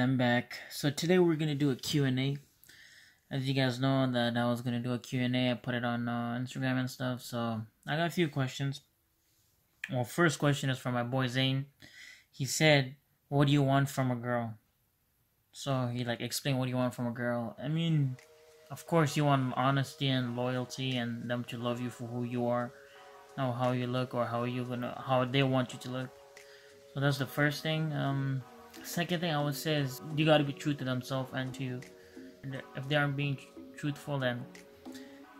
I'm back. So today we're gonna do a Q&A. As you guys know that I was gonna do a Q&A, I put it on uh, Instagram and stuff. So I got a few questions. Well, first question is from my boy Zane. He said, "What do you want from a girl?" So he like explained what you want from a girl. I mean, of course you want honesty and loyalty and them to love you for who you are, not how you look or how you gonna how they want you to look. So that's the first thing. Um, second thing I would say is you gotta be true to themselves and to you. If they aren't being truthful, then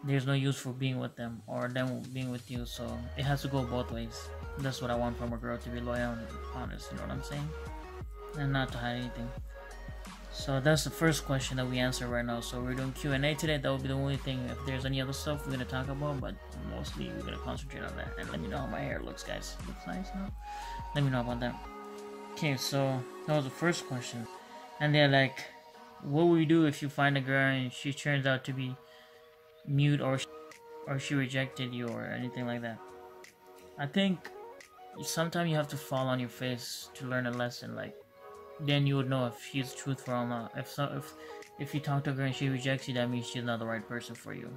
there's no use for being with them or them being with you. So it has to go both ways. That's what I want from a girl to be loyal and honest. You know what I'm saying? And not to hide anything. So that's the first question that we answer right now. So we're doing Q and A today. That will be the only thing. If there's any other stuff we're gonna talk about, but mostly we're gonna concentrate on that. And let me know how my hair looks, guys. Looks nice, no? Let me know about that. Okay, so that was the first question, and they're like, "What will you do if you find a girl and she turns out to be mute or or she rejected you or anything like that?" I think sometimes you have to fall on your face to learn a lesson. Like, then you would know if she's truthful or not. If so, if if you talk to a girl and she rejects you, that means she's not the right person for you.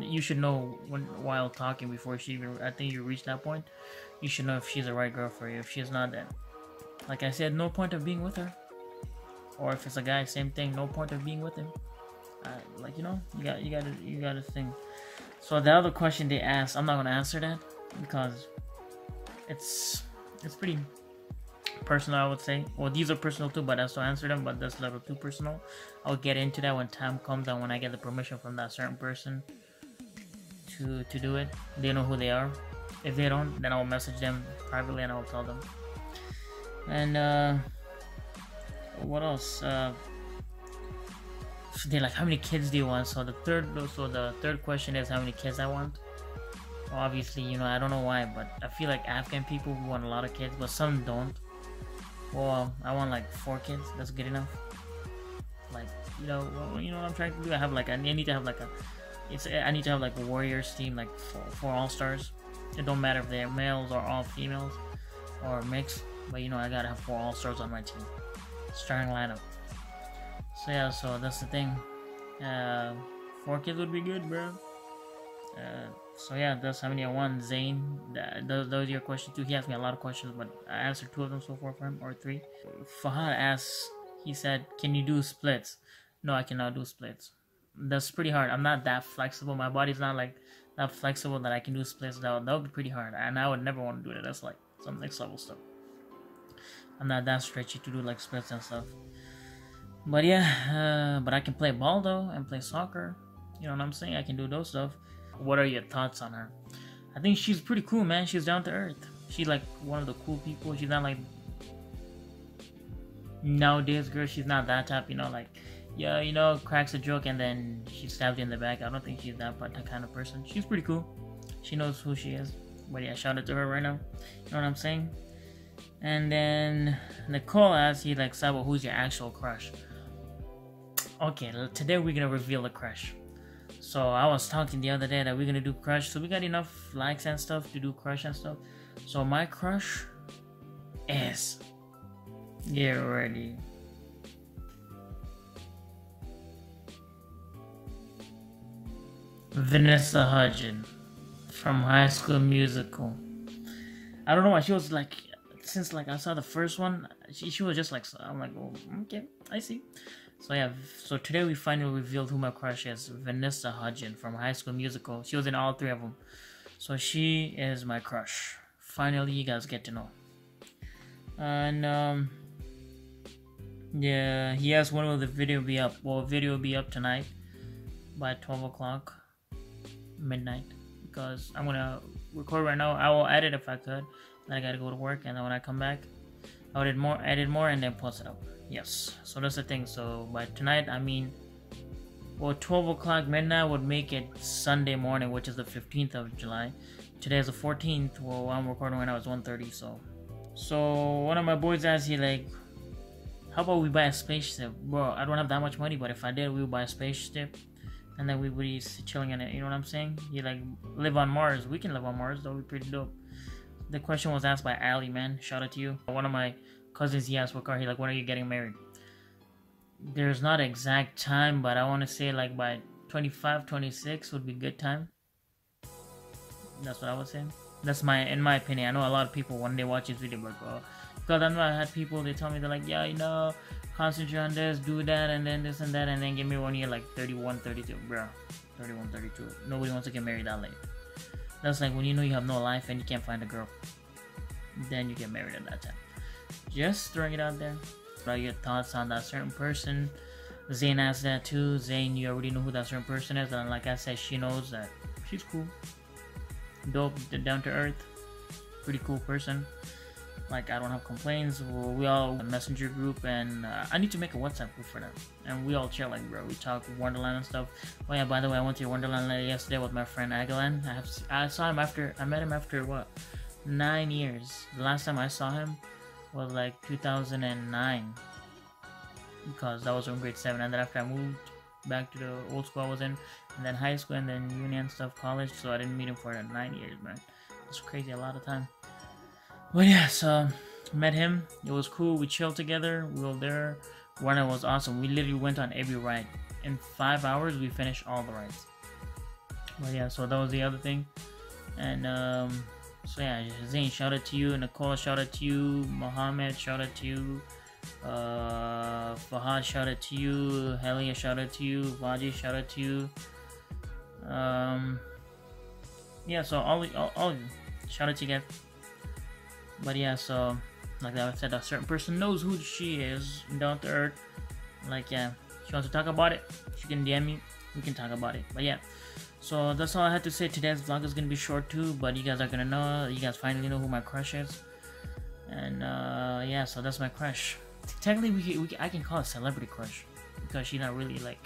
You should know when while talking before she even. I think you reach that point. You should know if she's the right girl for you. If she's not, then like I said, no point of being with her. Or if it's a guy, same thing. No point of being with him. Uh, like you know, you got you got to you got to think. So the other question they asked, I'm not gonna answer that because it's it's pretty personal. I would say. Well, these are personal too, but I still answer them. But that's little too personal. I'll get into that when time comes and when I get the permission from that certain person to to do it. They know who they are. If they don't, then I'll message them privately and I'll tell them. And uh, what else? Uh, they're like, how many kids do you want? So the third, so the third question is how many kids I want. Obviously, you know, I don't know why, but I feel like Afghan people want a lot of kids, but some don't. Well, I want like four kids. That's good enough. Like, you know, well, you know what I'm trying to do. I have like, I need to have like a, it's, I need to have like a Warriors team, like four, four All Stars. It don't matter if they're males or all females or mixed, but you know, I gotta have four All Stars on my team. Starting lineup. So yeah, so that's the thing. Uh, four kids would be good, bro. Uh, so yeah, that's how many I want. Zane, that, those, those are your questions too. He asked me a lot of questions, but I answered two of them so far for him, or three. Fahad asked, he said, "Can you do splits?" No, I cannot do splits. That's pretty hard. I'm not that flexible. My body's not like that flexible that I can do splits. That would, that would be pretty hard, and I would never want to do it. That's like some next level stuff. I'm not that stretchy to do like splits and stuff. But yeah, uh, but I can play ball though and play soccer. You know what I'm saying? I can do those stuff. What are your thoughts on her? I think she's pretty cool, man. She's down to earth. She's like one of the cool people. She's not like nowadays girl. She's not that type, you know, like yeah, you know, cracks a joke and then she stabs you in the back. I don't think she's that, that kind of person. She's pretty cool. She knows who she is. But yeah, shout out to her right now. You know what I'm saying? And then Nicole asks you like Sabo, who's your actual crush? Okay, today we're gonna reveal the crush. So I was talking the other day that we're gonna do crush. So we got enough likes and stuff to do crush and stuff. So my crush is get ready. Vanessa Hudgens from High School Musical. I don't know why she was like since like I saw the first one, she, she was just like I'm like oh okay I see. So yeah, so today we finally revealed who my crush is, Vanessa Hudgens from High School Musical. She was in all three of them, so she is my crush. Finally, you guys get to know. And um, yeah, he asked when will the video be up. Well, video will be up tonight by 12 o'clock midnight because I'm gonna record right now. I will edit if I could. I gotta go to work, and then when I come back, I'll edit more, edit more, and then post it up. Yes, so that's the thing. So by tonight, I mean, well, 12 o'clock midnight would make it Sunday morning, which is the 15th of July. Today is the 14th. Well, I'm recording when I was 1:30. So, so one of my boys asked, he like, how about we buy a spaceship, bro? I don't have that much money, but if I did, we would buy a spaceship and then we would be chilling in it. You know what I'm saying? You like live on Mars. We can live on Mars. That would be pretty dope. The question was asked by Ali, man. Shout out to you. One of my cousins, he asked what car. He like, when are you getting married? there's not exact time, but I want to say like by 25, 26 would be good time. That's what I was saying. That's my, in my opinion. I know a lot of people when they watch this video, like, oh, because I know I had people they tell me they're like, yeah, you know, concentrate on this, do that, and then this and that, and then give me one year like 31, 32, bro, 31, 32. Nobody wants to get married that late. That's like when you know you have no life and you can't find a girl. Then you get married at that time. Just throwing it out there. About your thoughts on that certain person. Zane asked that too. Zane, you already know who that certain person is, and like I said, she knows that she's cool, dope, down to earth, pretty cool person. Like I don't have complaints. We all a messenger group, and uh, I need to make a WhatsApp group for them. And we all chill, like bro. We talk Wonderland and stuff. Oh yeah, by the way, I went to Wonderland yesterday with my friend Agalan. I have I saw him after I met him after what nine years. The last time I saw him was like 2009 because that was in grade seven. And then after I moved back to the old school I was in, and then high school, and then uni and stuff, college. So I didn't meet him for nine years, man. It's crazy, a lot of time. But yeah, so met him. It was cool. We chilled together. We were there. Warner was awesome. We literally went on every ride. In five hours, we finished all the rides. But yeah, so that was the other thing. And um, so yeah, Zane, shout out to you. Nicole, shout out to you. Mohammed, shout out to you. Uh, Fahad, shout out to you. Helia, shout out to you. Vaji, shout out to you. Um, yeah, so all, all, all of you, shout out to you guys. But yeah, so like I said, a certain person knows who she is, down to earth. Like yeah, she wants to talk about it. She can DM me. We can talk about it. But yeah, so that's all I had to say. Today's vlog is gonna be short too, but you guys are gonna know. You guys finally know who my crush is. And uh, yeah, so that's my crush. Technically, we, we I can call it celebrity crush because she's not really like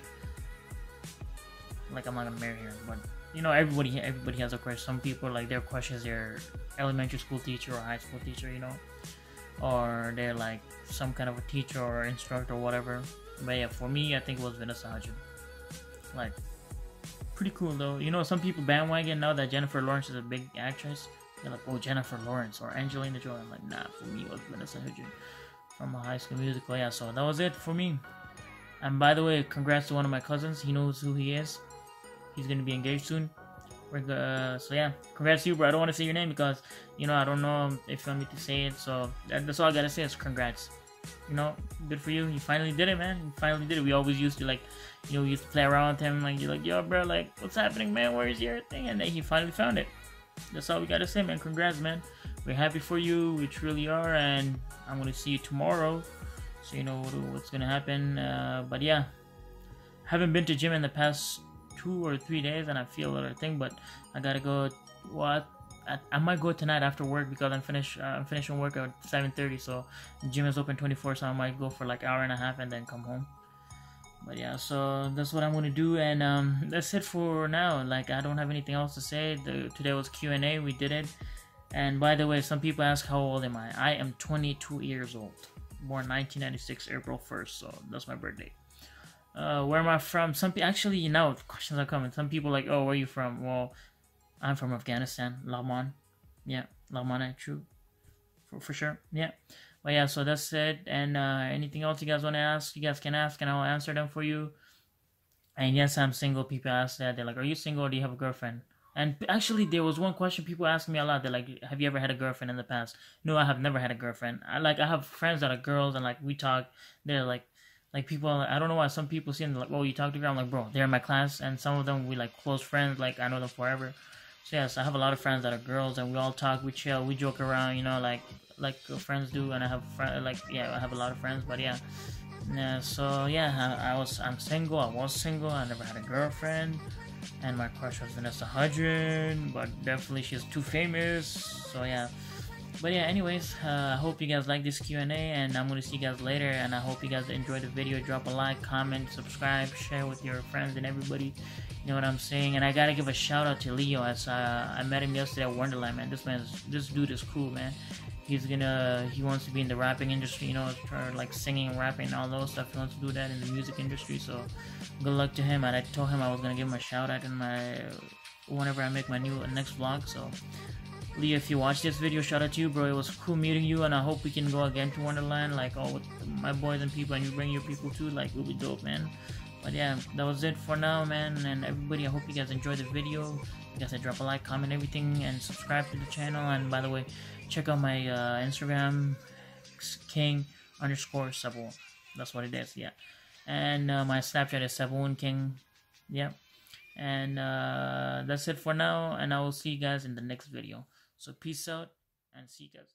like I'm not gonna marry her, but you know everybody everybody has a crush. Some people like their crush is their elementary school teacher or high school teacher, you know, or they're like some kind of a teacher or instructor or whatever. But yeah, for me, I think it was Vanessa Hudgens. Like, pretty cool though. You know, some people bandwagon now that Jennifer Lawrence is a big actress. They're like, oh, Jennifer Lawrence or Angelina Jolie. I'm like, nah, for me, it was Vanessa Hudgens from a high school musical. Yeah, so that was it for me. And by the way, congrats to one of my cousins. He knows who he is. He's gonna be engaged soon. Uh, so yeah, congrats to you, bro. I don't want to say your name because you know I don't know if you want me to say it. So that, that's all I gotta say is congrats. You know, good for you. You finally did it, man. You finally did it. We always used to like, you know, we used to play around with him. Like you're like, yo, bro, like what's happening, man? Where's your thing? And then he finally found it. That's all we gotta say, man. Congrats, man. We're happy for you. We truly are, and I'm gonna see you tomorrow. So you know what's gonna happen. Uh, but yeah, haven't been to gym in the past two or three days and I feel a thing, but I gotta go. What? I, I, might go tonight after work because I'm finish. Uh, I'm finishing work at 7:30, so gym is open 24, so I might go for like hour and a half and then come home. But yeah, so that's what I'm gonna do, and um, that's it for now. Like I don't have anything else to say. The, today was Q and A. We did it. And by the way, some people ask how old am I? I am 22 years old, born 1996, April 1st. So that's my birthday. Uh, where am I from? Some people actually, you know, questions are coming. Some people like, oh, where are you from? Well, I'm from Afghanistan, Laghman. Yeah, Laghman, true, for for sure. Yeah, but yeah, so that's it. And uh, anything else you guys want to ask, you guys can ask, and I'll answer them for you. And yes, I'm single. People ask that. They're like, "Are you single or do you have a girlfriend?" And actually, there was one question people ask me a lot. They're like, "Have you ever had a girlfriend in the past?" No, I have never had a girlfriend. I like I have friends that are girls, and like we talk. They're like, like people I don't know why some people see them like, oh, you talk to girl. I'm like, bro, they're in my class, and some of them we like close friends. Like I know them forever. So yes, I have a lot of friends that are girls, and we all talk, we chill, we joke around, you know, like like uh, friends do. And I have friends, like yeah, I have a lot of friends, but yeah, yeah. So yeah, I, I was I'm single. I was single. I never had a girlfriend, and my crush was Vanessa Hudgens, but definitely she's too famous. So yeah but yeah anyways uh, i hope you guys like this q&a and i'm gonna see you guys later and i hope you guys enjoy the video. Drop a like comment subscribe share with your friends and everybody. You know what i'm saying? And i gotta give a shout out to leo as uh, i met him yesterday at wonderland man. This man's this dude is cool man. He's gonna he wants to be in the rapping industry you know or like singing rapping all those stuff. He wants to do that in the music industry so good luck to him. And i told him i was gonna give him a shout out in my whenever i make my new next vlog so Lee, if you watch this video, shout out to you, bro. It was cool meeting you, and I hope we can go again to Wonderland, like all with my boys and people, and you bring your people too. Like, it'll be dope, man. But yeah, that was it for now, man. And everybody, I hope you guys enjoyed the video. Like I said, drop a like, comment, everything, and subscribe to the channel. And by the way, check out my uh, Instagram, King underscore Sabo. That's what it is, yeah. And uh, my Snapchat is Sabawoon King. Yeah. And uh, that's it for now. And I will see you guys in the next video. So peace out and see you guys.